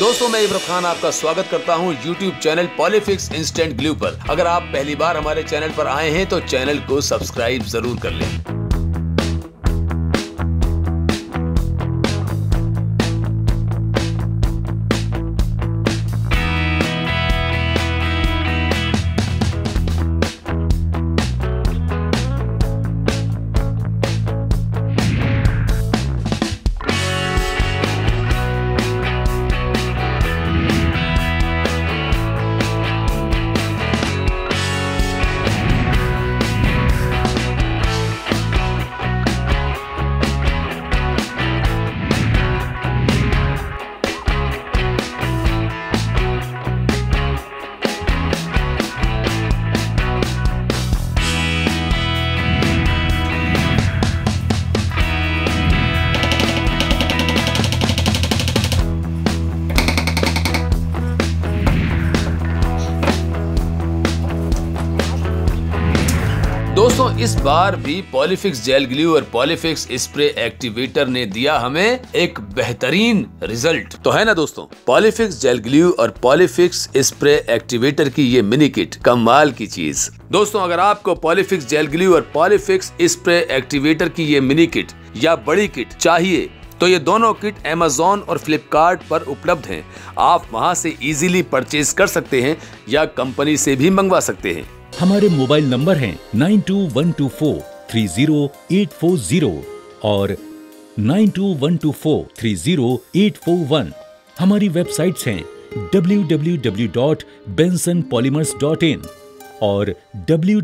दोस्तों, मैं इब्राहिम खान आपका स्वागत करता हूँ YouTube channel Polyfix instant glue पर। अगर आप पहली बार हमारे चैनल पर आए हैं तो चैनल को सब्सक्राइब ज़रूर कर लें। दोस्तों इस बार भी पॉलिफिक्स जेल ग्लू और पॉलिफिक्स स्प्रे एक्टिवेटर ने दिया हमें एक बेहतरीन रिज़ल्ट। तो है ना दोस्तों, पॉलिफिक्स जेल ग्लू और पॉलिफिक्स स्प्रे एक्टिवेटर की ये मिनी किट, कमाल की चीज़। दोस्तों, अगर आपको पॉलिफिक्स जेल ग्लू और पॉलिफिक्स स्प्रे एक्टिवेटर की ये मिनी किट या बड़ी किट चाहिए तो ये दोनों किट अमेजोन और फ्लिपकार्ट पर उपलब्ध हैं। आप वहाँ से इजीली परचेज कर सकते हैं या कंपनी से भी मंगवा सकते हैं। हमारे मोबाइल नंबर हैं nine two one two four three zero eight four zero और nine two one two four three zero eight four one. हमारी वेबसाइट्स हैं www.bensonpolymers.in और डब्ल्यू